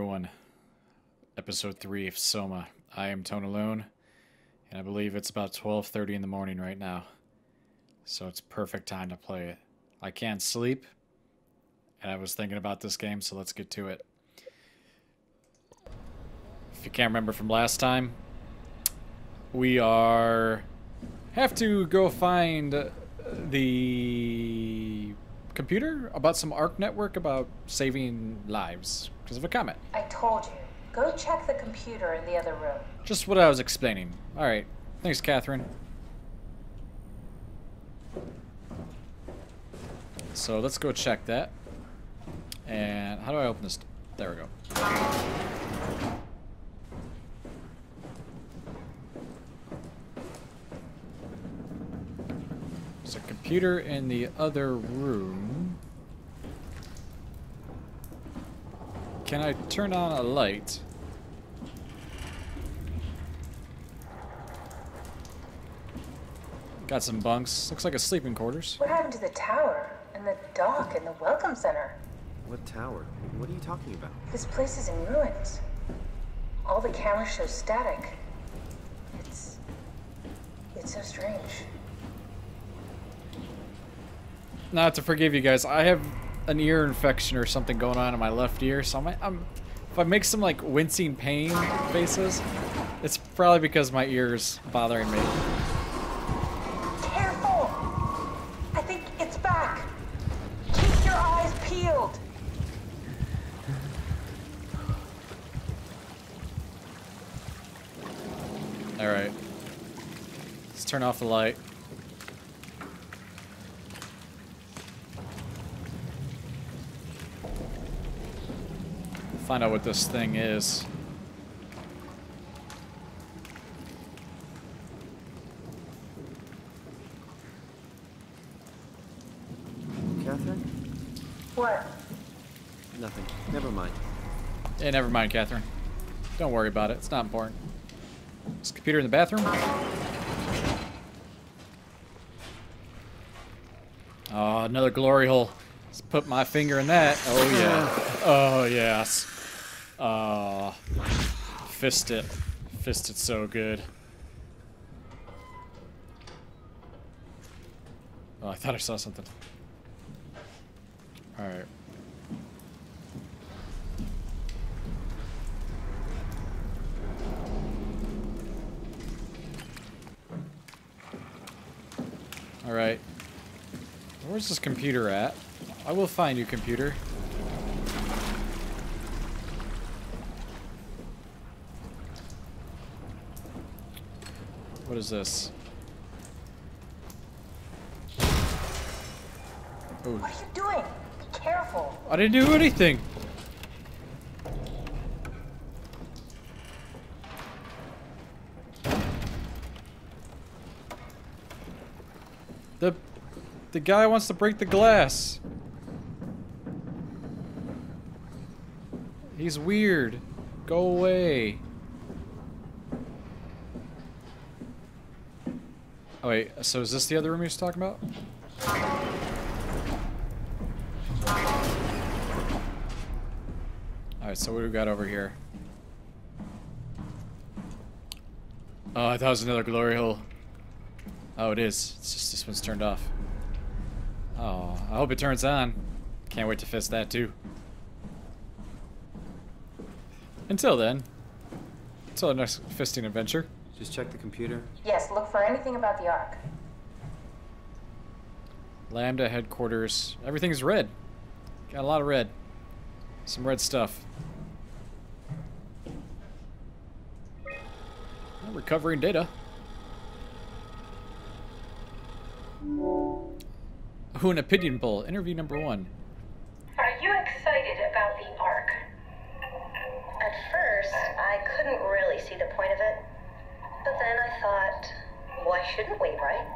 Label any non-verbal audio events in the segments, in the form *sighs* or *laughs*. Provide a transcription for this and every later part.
everyone. Episode 3 of Soma. I am Tone Alone, and I believe it's about 12.30 in the morning right now. So it's perfect time to play it. I can't sleep, and I was thinking about this game, so let's get to it. If you can't remember from last time, we are... have to go find the computer about some ARK network about saving lives because of a comet. I told you. Go check the computer in the other room. Just what I was explaining. Alright. Thanks, Catherine. So let's go check that. And how do I open this? There we go. There's a computer in the other room. Can I turn on a light? Got some bunks. Looks like a sleeping quarters. What happened to the tower and the dock and the welcome center? What tower? What are you talking about? This place is in ruins. All the cameras show static. It's. It's so strange. Not to forgive you guys, I have an ear infection or something going on in my left ear, so I'm, I'm if I make some like wincing pain faces, it's probably because my ear's bothering me. Careful! I think it's back. Keep your eyes peeled. All right, let's turn off the light. Find out what this thing is. Catherine? What? Nothing. Never mind. Yeah, never mind, Catherine. Don't worry about it. It's not important. Is the computer in the bathroom? Oh, another glory hole. Let's put my finger in that. Oh, yeah. *laughs* Oh, yes. Oh. Fist it. Fist it so good. Oh, I thought I saw something. Alright. Alright. Where's this computer at? I will find you, computer. What is this? Oh, What are you doing? Be careful. I didn't do anything. The the guy wants to break the glass. He's weird. Go away. Oh wait, so is this the other room he was talking about? Alright, so what do we got over here? Oh, I thought it was another glory hole. Oh, it is. It's just this one's turned off. Oh, I hope it turns on. Can't wait to fist that too. Until then. Until the next fisting adventure. Just check the computer. Yes, look for anything about the Ark. Lambda headquarters. Everything's red. Got a lot of red. Some red stuff. Well, recovering data. Who an opinion poll. Interview number one. shouldn't we, right?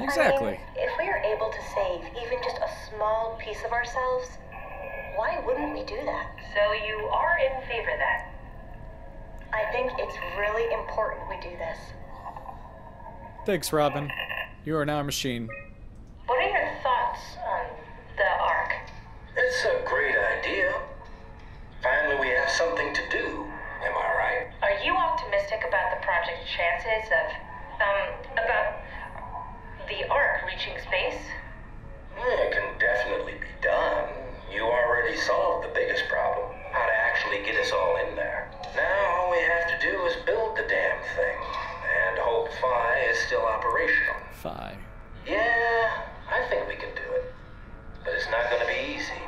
Exactly. I mean, if we are able to save even just a small piece of ourselves, why wouldn't we do that? So you are in favor then? I think it's really important we do this. Thanks, Robin. You are now a machine. What are your thoughts on the Ark? It's a great idea. Finally, we have something to do. Am I right? Are you optimistic about the project's chances of, um, about the Ark reaching space? It can definitely be done. You already solved the biggest problem how to actually get us all in there. Now all we have to do is build the damn thing. And hope Phi is still operational. Phi. Yeah, I think we can do it. But it's not going to be easy.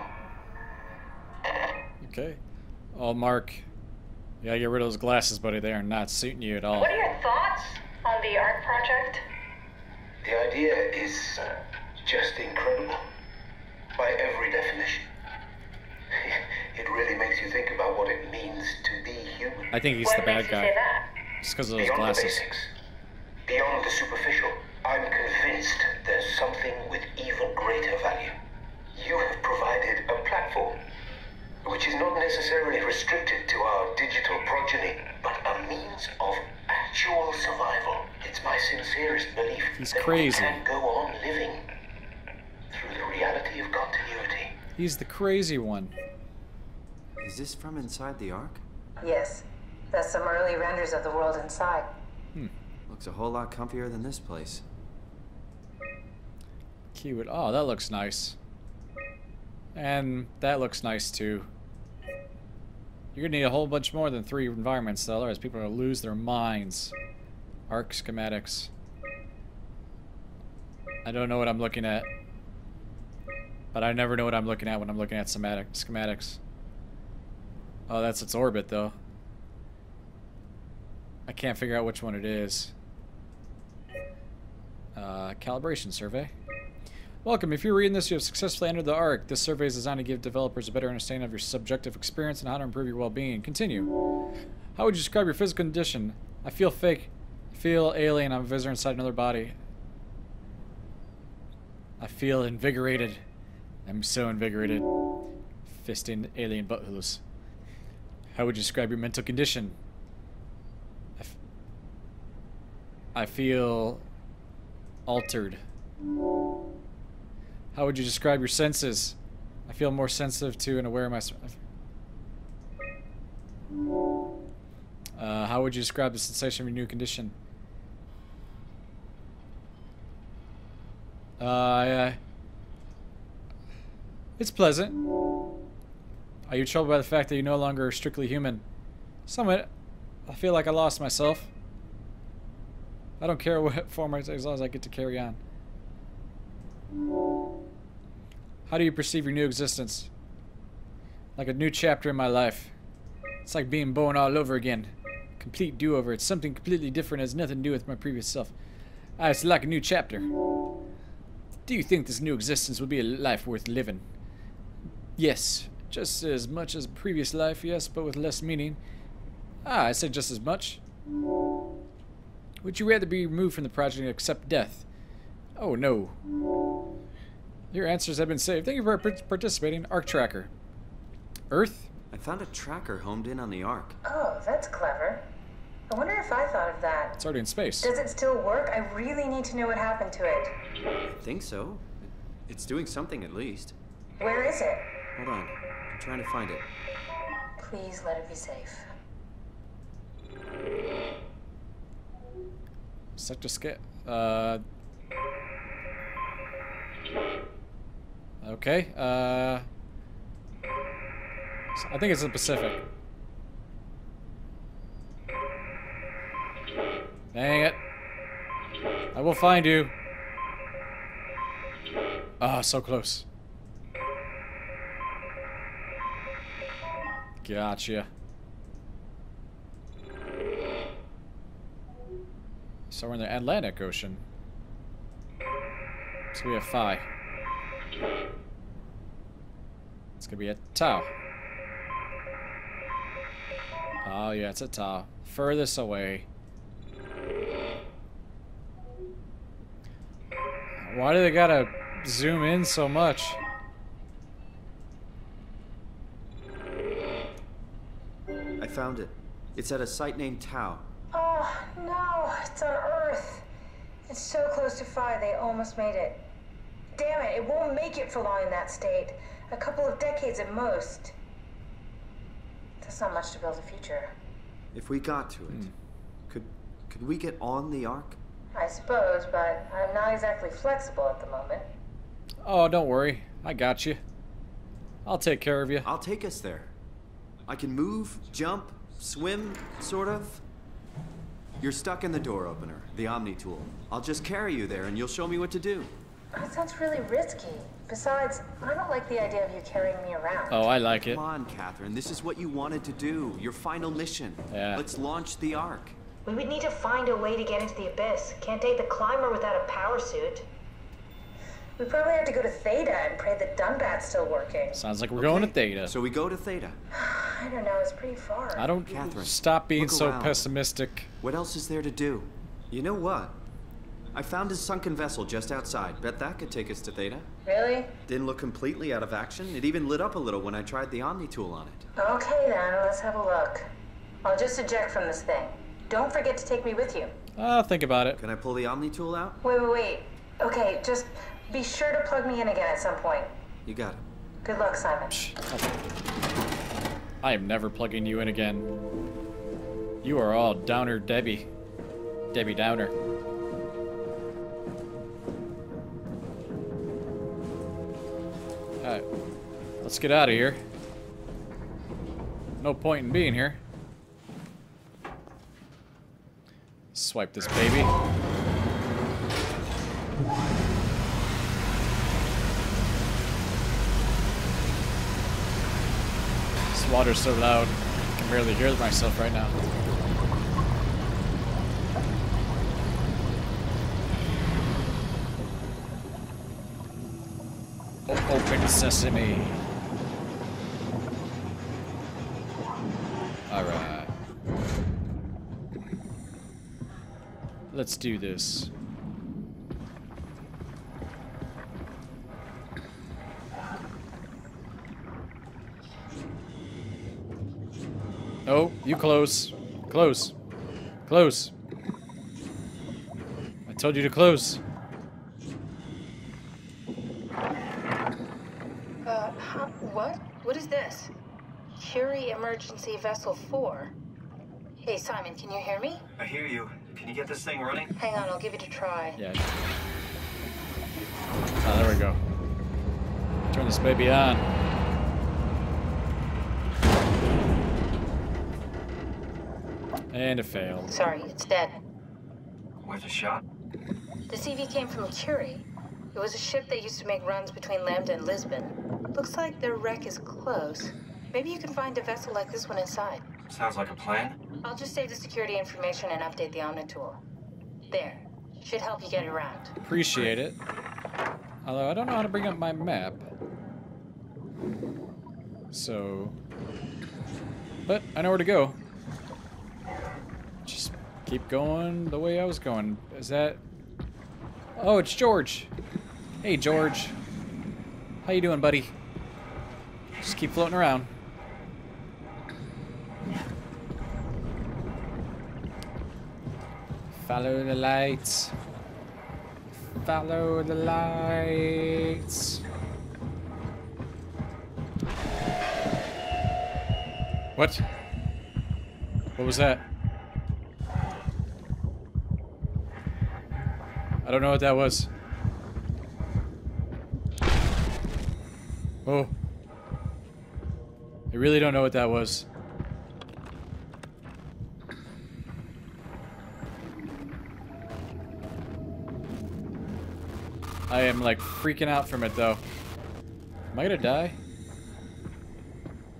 Okay. Oh, Mark. Yeah, get rid of those glasses, buddy. They are not suiting you at all project? The idea is uh, just incredible. By every definition. *laughs* It really makes you think about what it means to be human. I think he's what the bad guy. say that? Just because of those Beyond the glasses. basics, beyond the superficial, I'm convinced there's something with even greater value. You have provided a platform, which is not necessarily restricted to our digital progeny, but a means of actual survival. It's my sincerest belief He's that crazy. we can go on living through the reality of continuity. He's the crazy one. Is this from inside the Ark? Yes. That's some early renders of the world inside. Hmm. Looks a whole lot comfier than this place. Cute. Oh, that looks nice. And that looks nice too. You're gonna need a whole bunch more than three environments, though, otherwise people are gonna lose their minds. Ark schematics. I don't know what I'm looking at. But I never know what I'm looking at when I'm looking at schematic schematics. Oh, that's its orbit, though. I can't figure out which one it is. Uh, calibration survey. Welcome. If you're reading this, you have successfully entered the ARK. This survey is designed to give developers a better understanding of your subjective experience and how to improve your well-being. Continue. How would you describe your physical condition? I feel fake. Feel alien. I'm a visitor inside another body. I feel invigorated. I'm so invigorated. Fisting alien buttholes. How would you describe your mental condition? I feel altered. How would you describe your senses? I feel more sensitive to and aware of my. Uh, how would you describe the sensation of your new condition? Uh, it's pleasant. Are you troubled by the fact that you're no longer strictly human? Somewhat. I feel like I lost myself. I don't care what *laughs* form I take as long as I get to carry on. How do you perceive your new existence? Like a new chapter in my life. It's like being born all over again. Complete do-over. It's something completely different. It has nothing to do with my previous self. Ah, it's like a new chapter. Do you think this new existence will be a life worth living? Yes. Just as much as previous life, yes, but with less meaning. Ah, I said just as much. Would you rather be removed from the project and accept death? Oh, no. Your answers have been saved. Thank you for participating. Ark Tracker. Earth? I found a tracker homed in on the Ark. Oh, that's clever. I wonder if I thought of that. It's already in space. Does it still work? I really need to know what happened to it. I think so. It's doing something at least. Where is it? Hold on. I'm trying to find it. Please let it be safe. Sector scale. Uh. Okay. Uh. I think it's in the Pacific. Dang it. I will find you. Ah, so close. Gotcha. So we're in the Atlantic Ocean. So we have Phi. It's gonna be a Tau. Oh yeah, it's a Tau. Furthest away. Why do they gotta zoom in so much? I found it. It's at a site named Tau. Oh, no, it's on Earth. It's so close to Phi, they almost made it. Damn it, it won't make it for long in that state. A couple of decades at most. That's not much to build a future. If we got to it, hmm. could could we get on the Ark? I suppose, but I'm not exactly flexible at the moment. Oh, don't worry. I got you. I'll take care of you. I'll take us there. I can move, jump, swim, sort of. You're stuck in the door opener, the Omni tool. I'll just carry you there and you'll show me what to do. That sounds really risky. Besides, I don't like the idea of you carrying me around. Oh, I like it. Come on, Catherine. This is what you wanted to do. Your final mission. Yeah. Let's launch the Ark. We would need to find a way to get into the abyss. Can't take the climber without a power suit. We probably have to go to Theta and pray that Dunbat's still working. Sounds like we're going to Theta. So we go to Theta. *sighs* I don't know, it's pretty far. I don't Catherine, stop being so around. pessimistic. What else is there to do? You know what? I found a sunken vessel just outside. Bet that could take us to Theta. Really? Didn't look completely out of action. It even lit up a little when I tried the Omni tool on it. Okay then, let's have a look. I'll just eject from this thing. Don't forget to take me with you. I'll think about it. Can I pull the Omni tool out? Wait, wait, wait. Okay, just be sure to plug me in again at some point. You got it. Good luck, Simon. I am never plugging you in again. You are all Downer Debbie. Debbie Downer. Alright. Let's get out of here. No point in being here. Swipe this baby. This water's so loud, I can barely hear myself right now. Open sesame. Alright. Let's do this. Oh, you close. Close. Close. I told you to close. Uh, huh, what? What is this? Curie Emergency Vessel 4. Hey, Simon, can you hear me? I hear you. Can you get this thing running? Hang on, I'll give it a try. Yeah. Oh, there we go. Turn this baby on. And it failed. Sorry, it's dead. Where's the shot. The CV came from Curie. It was a ship that used to make runs between Lambda and Lisbon. Looks like their wreck is close. Maybe you can find a vessel like this one inside. Sounds like a plan. I'll just save the security information and update the Omnitool. There. Should help you get around. Appreciate it. Although I don't know how to bring up my map. So. But I know where to go. Just keep going the way I was going. Is that. Oh, it's George. Hey, George. How you doing, buddy? Just keep floating around. Follow the lights. Follow the lights. What? What was that? I don't know what that was. Oh. I really don't know what that was. I am like freaking out from it though. Am I gonna die?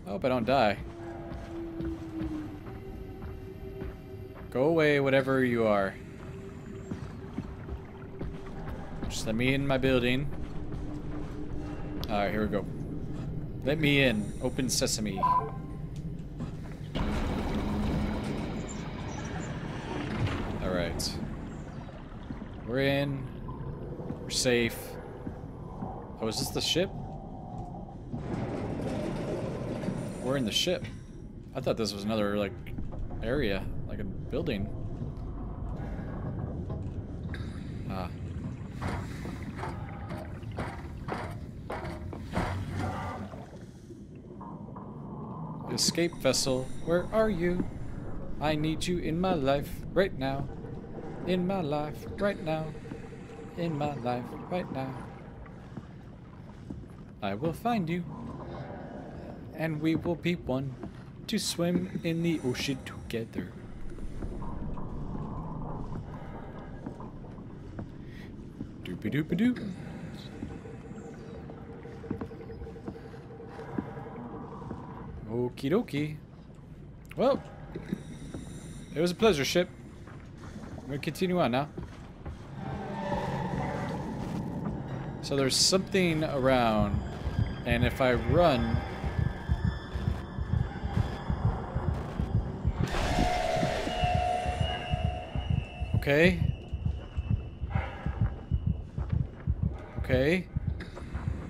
I hope I don't die. Go away, whatever you are. Just let me in my building. Alright, here we go. Let me in. Open sesame. Alright. We're in. We're safe. Oh, is this the ship? We're in the ship. I thought this was another, like, area. Like a building. Ah. Escape vessel, where are you? I need you in my life right now. In my life right now in my life right now. I will find you, and we will be one to swim in the ocean together. Doopy doopy doo. Okie dokie. Well, it was a pleasure ship. We'll continue on now. So there's something around, and if I run... Okay. Okay.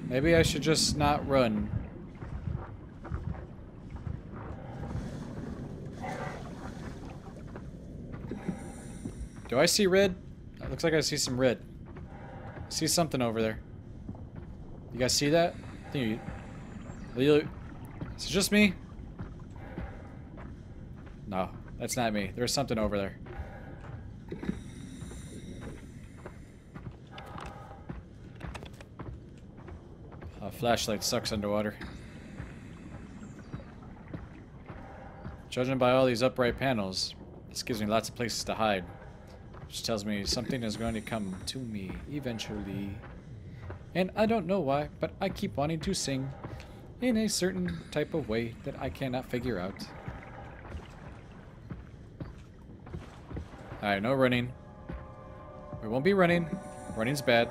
Maybe I should just not run. Do I see red? It looks like I see some red. I see something over there. You guys see that? I think you, is it just me? No, that's not me. There's something over there. A flashlight sucks underwater. Judging by all these upright panels, this gives me lots of places to hide. Which tells me something is going to come to me eventually. And I don't know why, but I keep wanting to sing in a certain type of way that I cannot figure out. Alright, no running. We won't be running. Running's bad.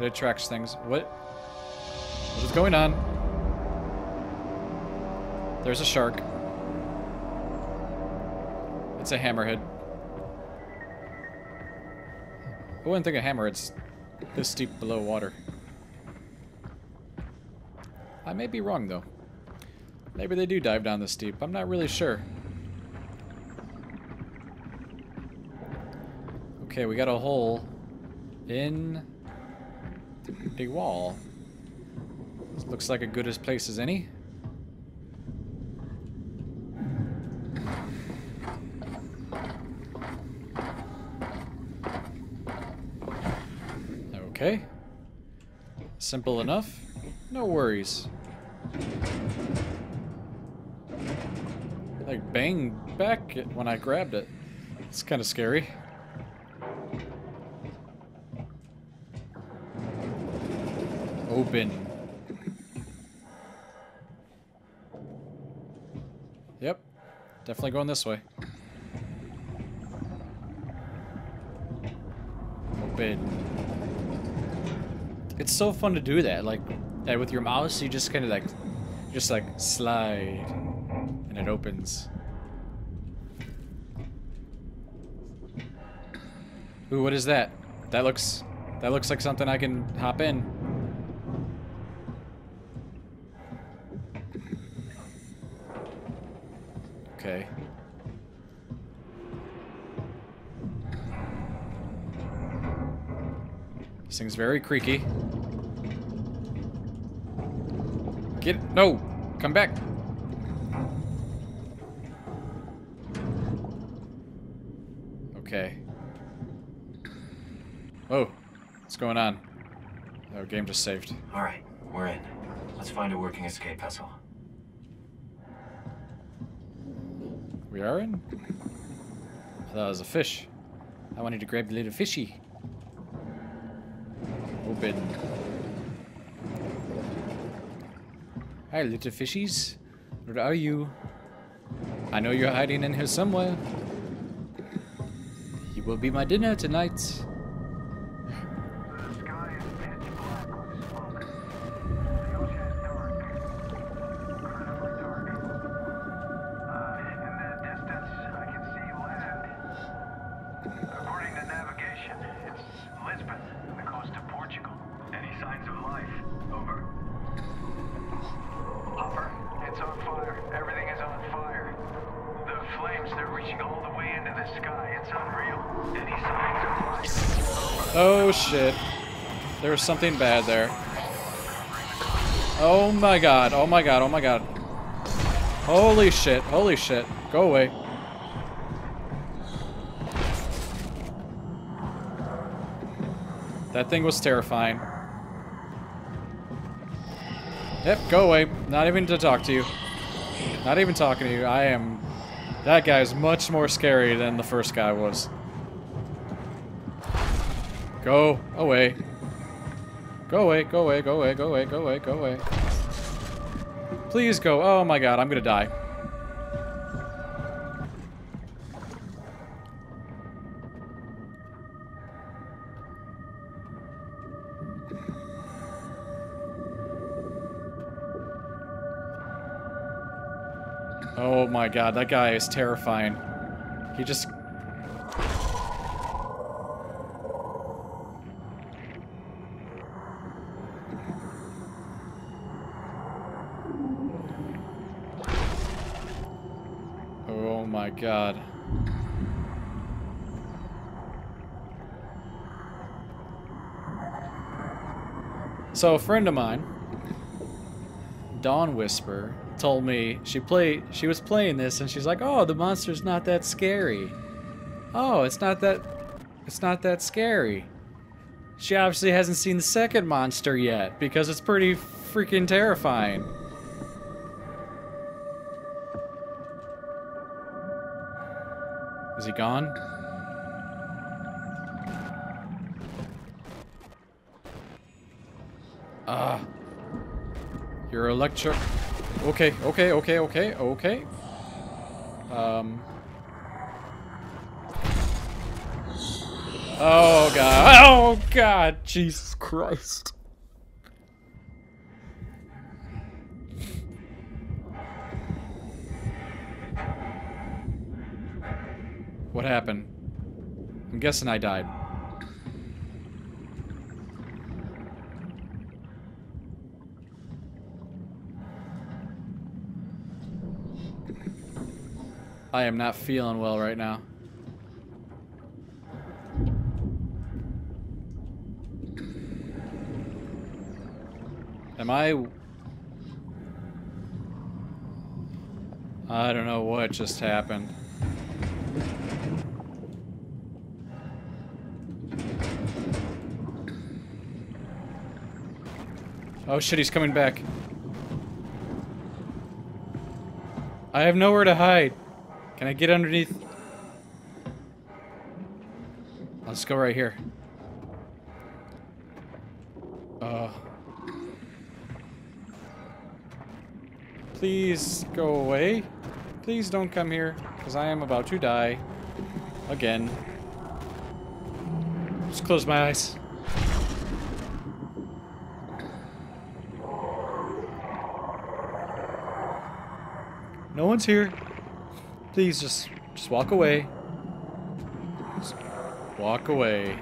It attracts things. What? What is going on? There's a shark. It's a hammerhead. I wouldn't think a hammerhead's this deep below water. I may be wrong, though. Maybe they do dive down this steep. I'm not really sure. Okay, we got a hole in the wall. This looks like a good as place as any. Okay. Simple enough. No worries. Like bang back when I grabbed it. It's kind of scary. Open. Yep. Definitely going this way. Open. It's so fun to do that. Like, that with your mouse, you just kind of like, just like slide, and it opens. Ooh, what is that? That looks, that looks like something I can hop in. Okay. This thing's very creaky. Get no! Come back! Okay. Oh, what's going on? Oh, game just saved. All right, we're in. Let's find a working escape vessel. We are in? I thought it was a fish. I wanted to grab the little fishy. Open. Hi, little fishies. Where are you? I know you're hiding in here somewhere. You will be my dinner tonight. Something bad there. Oh my god, oh my god, oh my god. Holy shit, holy shit. Go away. That thing was terrifying. Yep, go away. Not even to talk to you. Not even talking to you. I am... That guy is much more scary than the first guy was. Go away. Go away, go away, go away, go away, go away, go away. Please go. Oh my god, I'm gonna die. Oh my god, that guy is terrifying. He just... god. So a friend of mine, Dawn Whisper, told me she played she was playing this and she's like, "Oh, the monster's not that scary." Oh, it's not that it's not that scary. She obviously hasn't seen the second monster yet because it's pretty freaking terrifying. Gone? Ah. You're electric. Okay, okay, okay, okay, okay. Um. Oh god. *laughs* Oh god. Jesus Christ. What happened? I'm guessing I died. I am not feeling well right now. Am I... I don't know what just happened. Oh shit, he's coming back. I have nowhere to hide. Can I get underneath? Let's go right here. Uh. Please go away. Please don't come here, because I am about to die. Again. Just close my eyes. No one's here. Please just just walk away. Just walk away.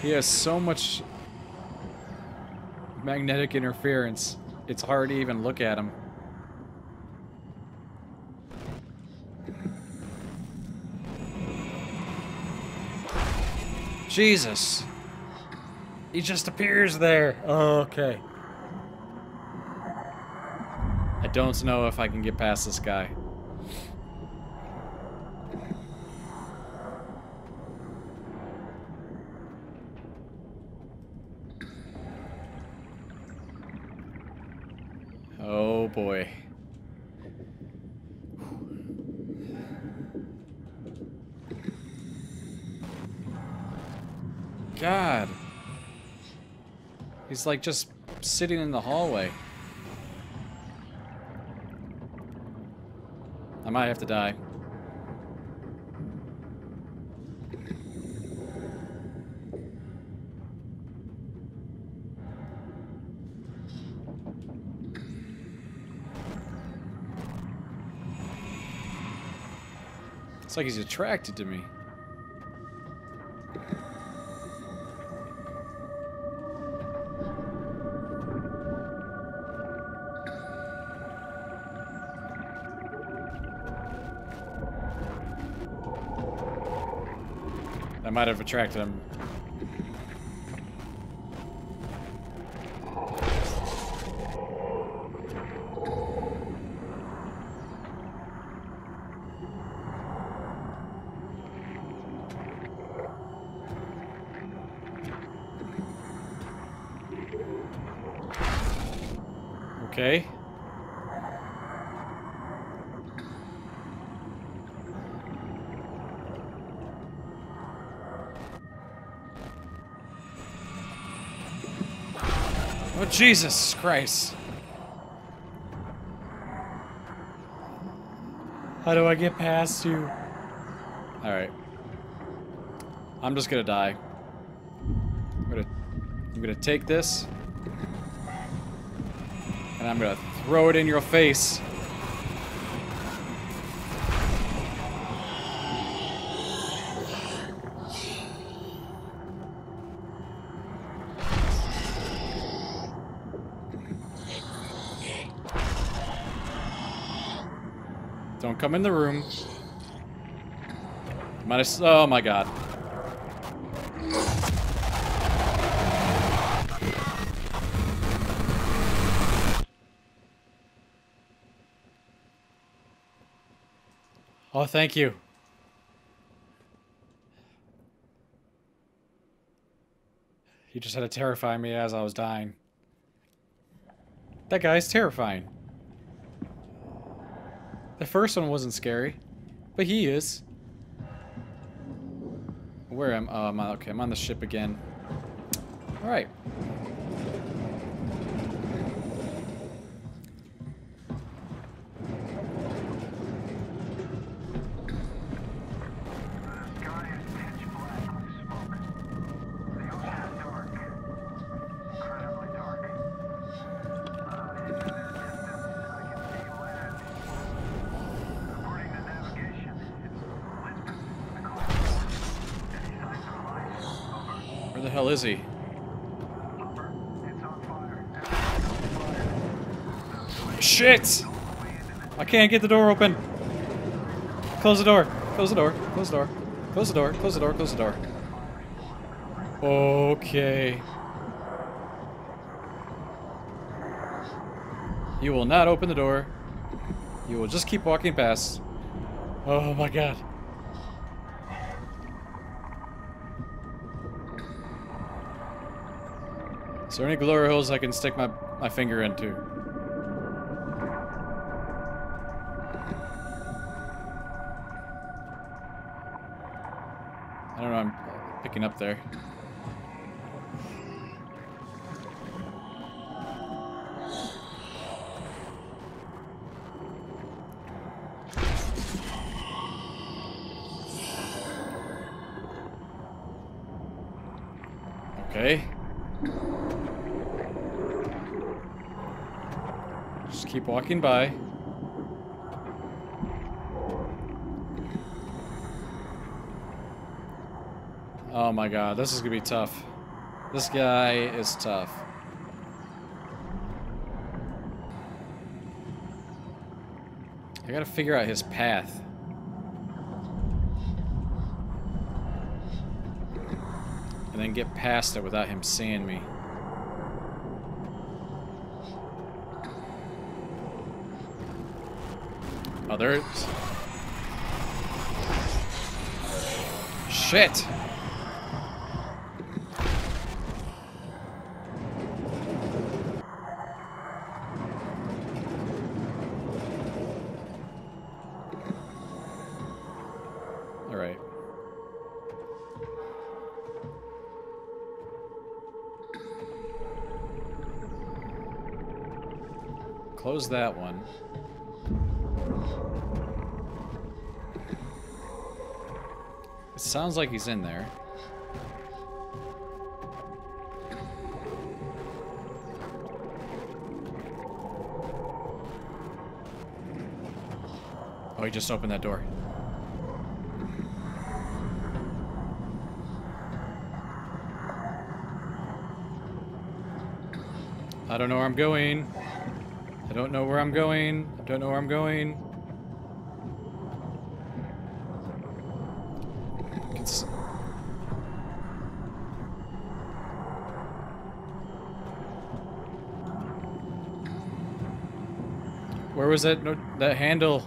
He has so much magnetic interference. It's hard to even look at him. Jesus. He just appears there. Oh, okay. I don't know if I can get past this guy. Oh boy. God. He's like just sitting in the hallway. I might have to die. It's like he's attracted to me. Might have attracted him. Jesus Christ. How do I get past you? Alright. I'm just gonna die. I'm gonna I'm gonna take this and I'm gonna throw it in your face. Don't come in the room. As oh my god. Oh, thank you. You just had to terrify me as I was dying. That guy's terrifying. The first one wasn't scary, but he is. Where am um, oh, I'm okay, I'm on the ship again. Alright. The sky is pitch black with smoke. The ocean is dark. Incredibly dark. Uh, into the distance, I can see land. According to navigation, it's Lisbon, the coast. Any signs of life? Over. Where the hell is he? Over. It's on fire. Everything's on fire. Shit! I can't get the door open. Close the door. Close the door. Close the door. Close the door. Close the door. Close the door. Okay. You will not open the door. You will just keep walking past. Oh my god. Is there any glory holes I can stick my, my finger into? Up there. Okay. Just keep walking by. Oh my god, this is gonna be tough. This guy is tough. I gotta figure out his path. And then get past it without him seeing me. Oh, there's... Shit! Close that one. It sounds like he's in there. Oh, he just opened that door. I don't know where I'm going. I don't know where I'm going. I don't know where I'm going. It's... Where was that no, that handle?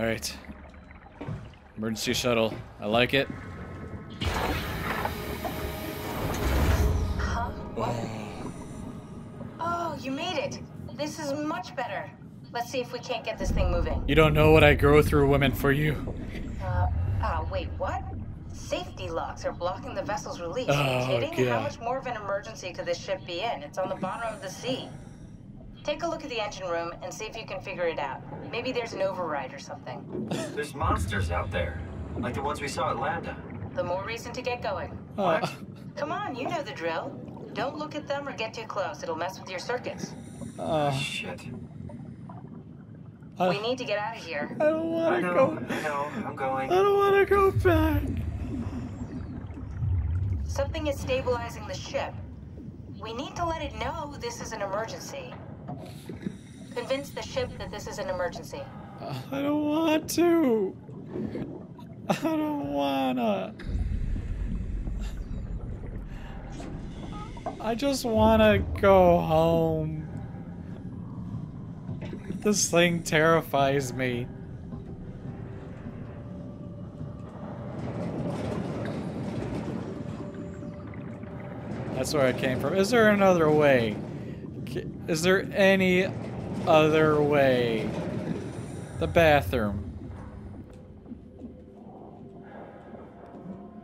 All right. Emergency shuttle. I like it. Huh? What? Oh, you made it. This is much better. Let's see if we can't get this thing moving. You don't know what I go through, women, for you. Uh, ah, wait, what? Safety locks are blocking the vessel's release. Are Oh, you kidding? How much more of an emergency could this ship be in? It's on the bottom of the sea. Take a look at the engine room and see if you can figure it out. Maybe there's an override or something. There's monsters out there, like the ones we saw at Lambda. The more reason to get going. Uh, Come on, you know the drill. Don't look at them or get too close. It'll mess with your circuits. uh, Shit. I, We need to get out of here. I don't want to go. I know, I'm going. I don't want to go back. Something is stabilizing the ship. We need to let it know this is an emergency. Convince the ship that this is an emergency. I don't want to. I don't wanna. I just wanna go home. This thing terrifies me. That's where I came from. Is there another way? Is there any other way? The bathroom.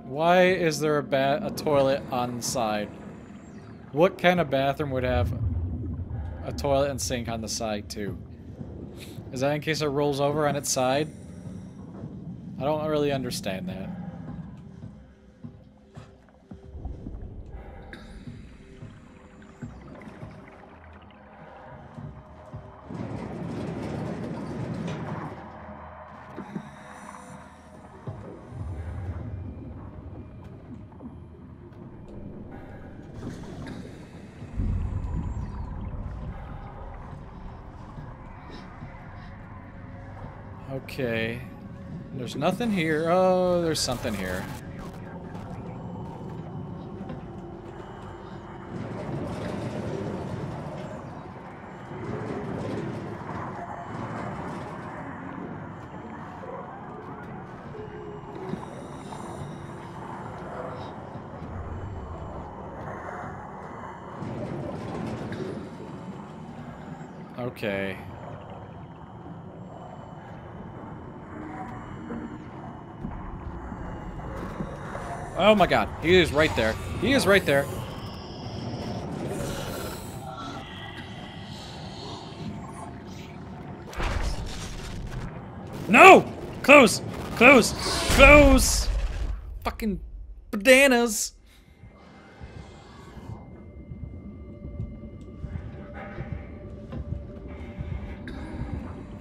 Why is there a ba- a toilet on the side? What kind of bathroom would have a toilet and sink on the side too? Is that in case it rolls over on its side? I don't really understand that. Okay. There's nothing here. Oh, there's something here. Okay. Oh my god, he is right there. He is right there. No! Close! Close! Close! Fucking bananas!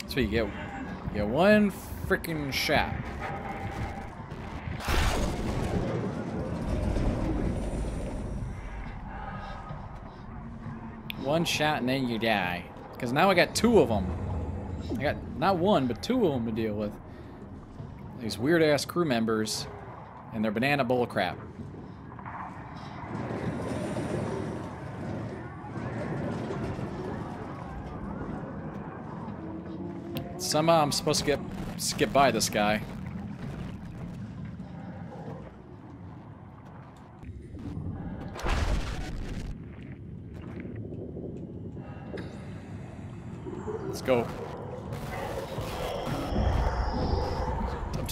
So you get, you get one freaking shot. One shot and then you die. Because now I got two of them. I got not one, but two of them to deal with. These weird ass crew members and their banana bull crap. Somehow I'm supposed to get skip by this guy.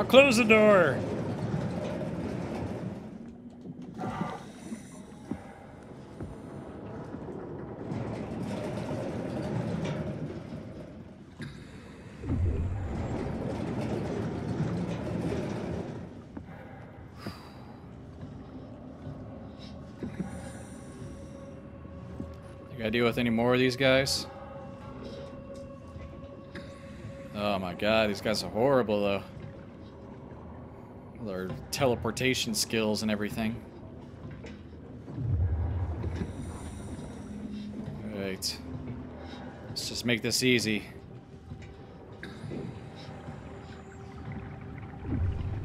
Now close the door! Deal with any more of these guys? Oh my god, these guys are horrible though. Their teleportation skills and everything. Right. Let's just make this easy.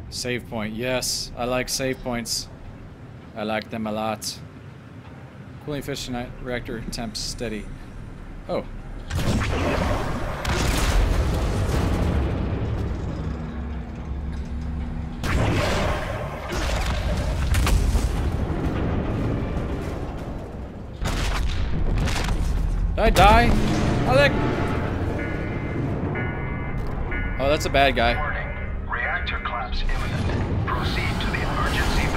Save point, yes. I like save points. I like them a lot. Cooling fission reactor temps steady. Oh. Bad guy. Warning. Reactor collapse imminent. Proceed to the emergency.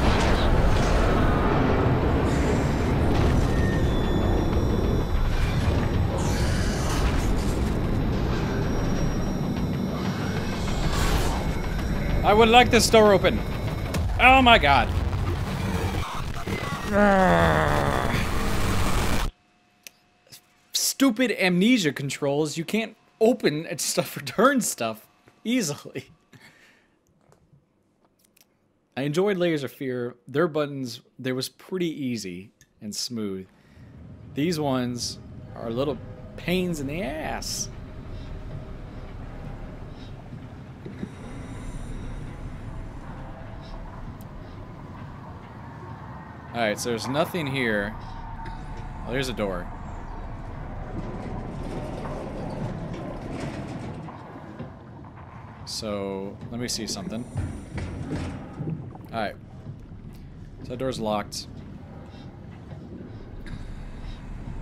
I would like this door open. Oh my god. *sighs* Stupid amnesia controls. You can't open and stuff *laughs* or turn stuff easily. I enjoyed Layers of Fear. Their buttons, they was pretty easy and smooth. These ones are little pains in the ass. Alright, so there's nothing here. Oh, there's a door. So, let me see something. Alright. So that door's locked.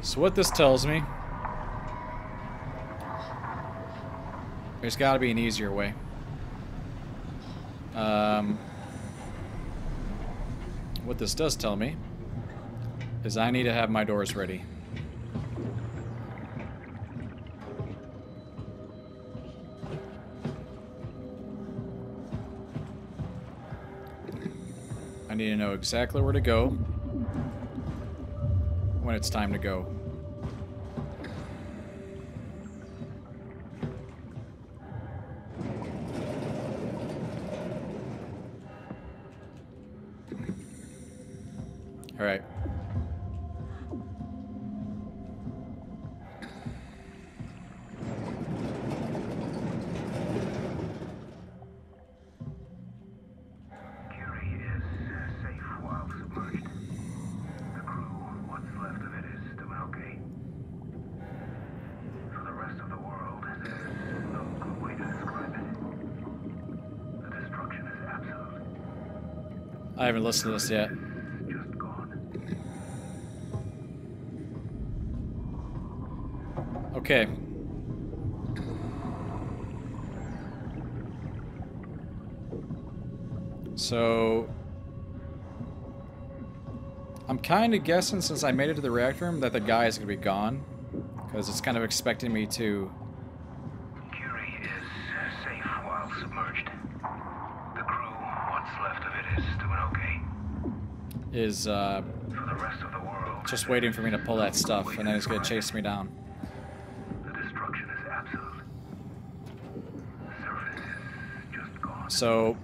So what this tells me... There's gotta be an easier way. Um... What this does tell me is I need to have my doors ready. I need to know exactly where to go when it's time to go. I haven't listened to this yet. Okay. So I'm kind of guessing since I made it to the reactor room that the guy is going to be gone because it's kind of expecting me to Curie is safe while submerged. The crew, what's left of it, is doing okay. Is uh, just waiting for me to pull that stuff and then he's going to chase me down. So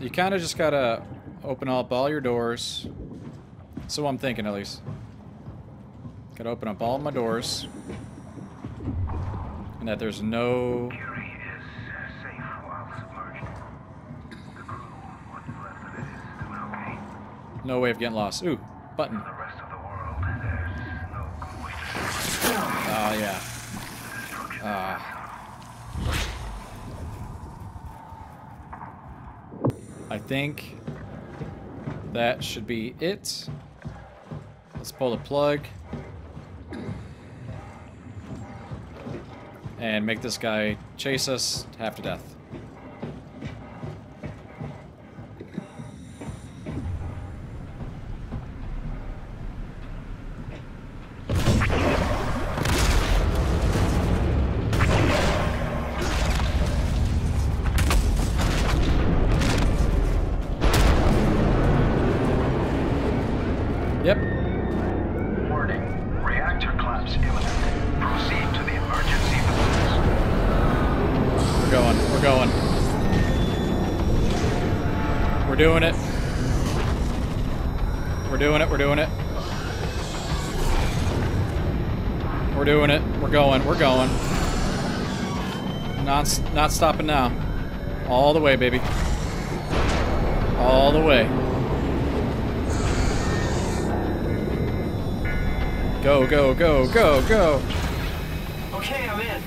you kind of just got to open up all your doors. So I'm thinking at least. Got to open up all my doors. And that there's no Curie is safe while submerged. The crew, what's left of it, is doing okay. No way of getting lost. Ooh, button. The rest of the world, there's no way Oh yeah. Ah. I think that should be it. Let's pull the plug. and make this guy chase us half to death. Not not stopping now. All the way, baby. All the way. Go, go, go, go, go. Okay, I'm in.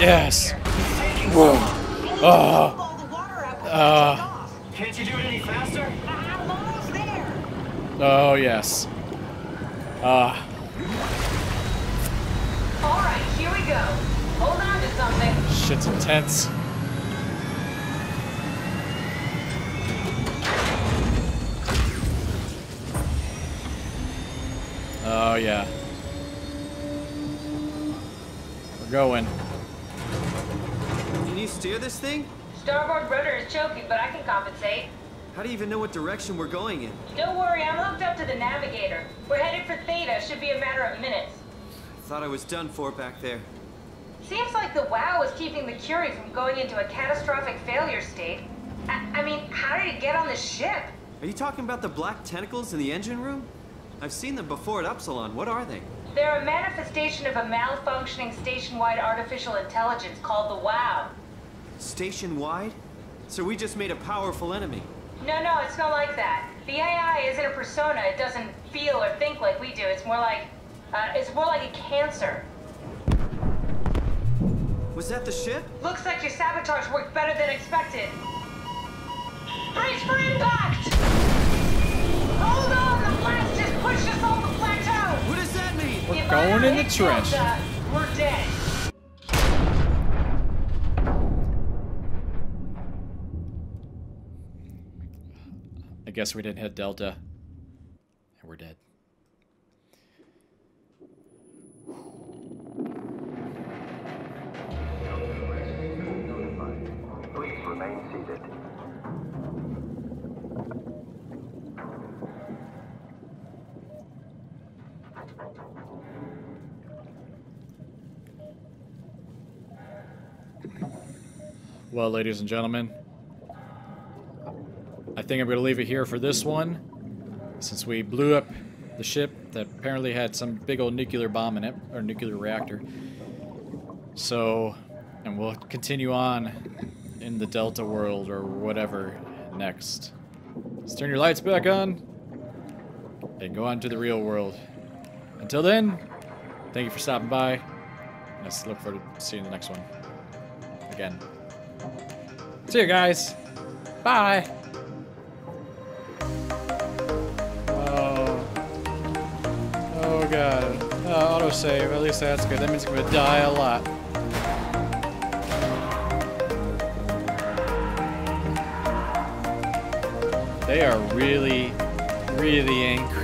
Yes. Whoa. Oh. All the water out. Uh, Can't you do it any faster? I'm almost there. oh, yes. Ah. All right, here we go. Hold on to something. Shit's intense. Oh, yeah. We're going. Can you steer this thing? Starboard rudder is choking, but I can compensate. How do you even know what direction we're going in? Don't worry, I'm hooked up to the navigator. We're headed for Theta. Should be a matter of minutes. Thought I was done for back there. Seems like the WAU is keeping the Curie from going into a catastrophic failure state. I, I mean, how did it get on the ship? Are you talking about the black tentacles in the engine room? I've seen them before at Upsilon. What are they? They're a manifestation of a malfunctioning station-wide artificial intelligence called the WAU. Station wide? So we just made a powerful enemy. No, no, it's not like that. The AI isn't a persona. It doesn't feel or think like we do. It's more like, uh, it's more like a cancer. Was that the ship? Looks like your sabotage worked better than expected. Brace for impact! Hold on, the blast just pushed us off the plateau! What does that mean? We're If going in the hit trench. Delta, we're dead. I guess we didn't hit Delta. And we're dead. Well, ladies and gentlemen, I think I'm going to leave it here for this one. Since we blew up the ship that apparently had some big old nuclear bomb in it, or nuclear reactor. So, and we'll continue on in the Delta world or whatever next. Let's turn your lights back on and go on to the real world. Until then, thank you for stopping by. Let's look forward to seeing the next one. Again. See you guys. Bye. Oh. Oh god. Uh, autosave. At least that's good. That means I'm gonna die a lot. They are really, really angry.